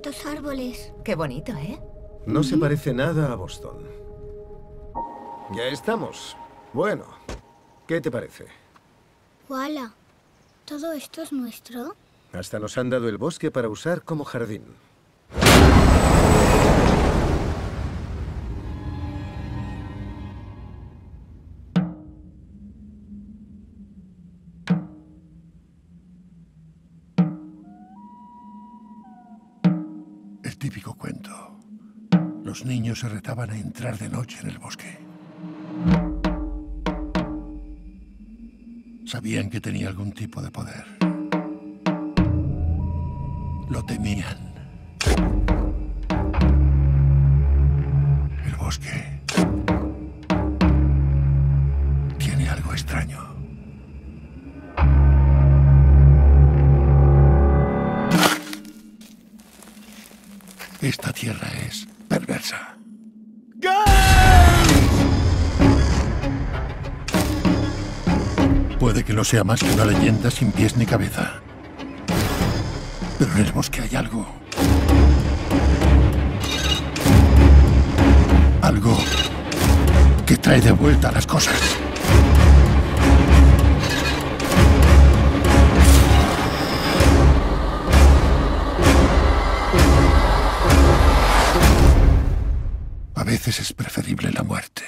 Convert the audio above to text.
cuántos árboles. Qué bonito, ¿eh? No se parece nada a Boston. Ya estamos. Bueno, ¿qué te parece? ¡Wala! ¿Todo esto es nuestro? Hasta nos han dado el bosque para usar como jardín. Típico cuento. Los niños se retaban a entrar de noche en el bosque. Sabían que tenía algún tipo de poder. Lo temían. El bosque tiene algo extraño. Esta tierra es perversa. Puede que no sea más que una leyenda sin pies ni cabeza. Pero en el bosque hay algo. Algo que trae de vuelta las cosas. veces es preferible la muerte.